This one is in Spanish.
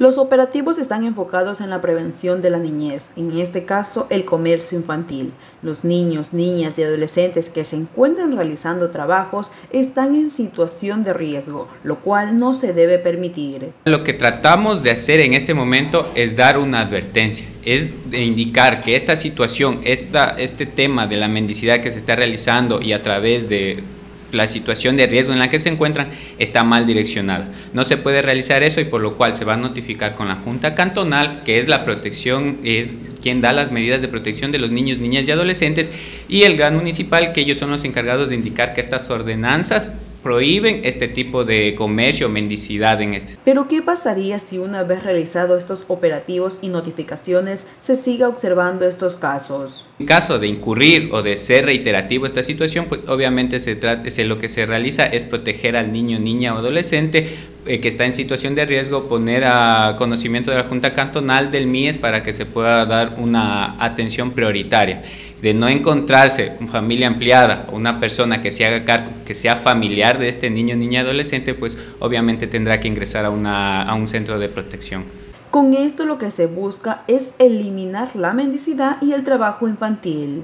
Los operativos están enfocados en la prevención de la niñez, en este caso el comercio infantil. Los niños, niñas y adolescentes que se encuentran realizando trabajos están en situación de riesgo, lo cual no se debe permitir. Lo que tratamos de hacer en este momento es dar una advertencia, es de indicar que esta situación, esta, este tema de la mendicidad que se está realizando y a través de la situación de riesgo en la que se encuentran está mal direccionada. No se puede realizar eso y por lo cual se va a notificar con la Junta Cantonal, que es la protección, es quien da las medidas de protección de los niños, niñas y adolescentes, y el GAN municipal, que ellos son los encargados de indicar que estas ordenanzas prohíben este tipo de comercio o mendicidad en este. Pero ¿qué pasaría si una vez realizado estos operativos y notificaciones se siga observando estos casos? En caso de incurrir o de ser reiterativo esta situación, pues obviamente se trata, lo que se realiza es proteger al niño, niña o adolescente eh, que está en situación de riesgo, poner a conocimiento de la Junta Cantonal del MIES para que se pueda dar una atención prioritaria de no encontrarse una familia ampliada o una persona que se haga cargo, que sea familiar de este niño, niña, adolescente, pues obviamente tendrá que ingresar a, una, a un centro de protección. Con esto lo que se busca es eliminar la mendicidad y el trabajo infantil.